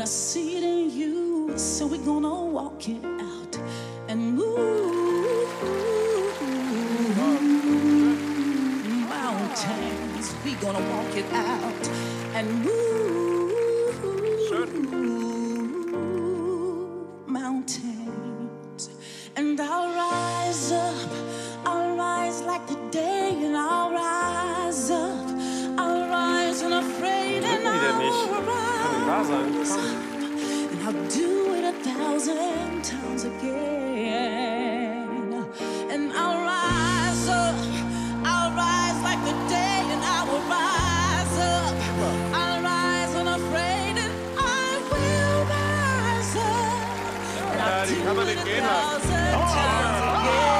but I see it in you. So we're gonna walk it out and move mountains. We're gonna walk it out and move mountains. And I'll rise up. I'll rise like the day, and I'll Kann nicht wahr sein. rise Komm. up. And I'll do it a thousand times again. And I'll rise up. I'll rise like the day, and I will rise up. I'll rise unafraid, and I will rise up. And I'll do it a thousand times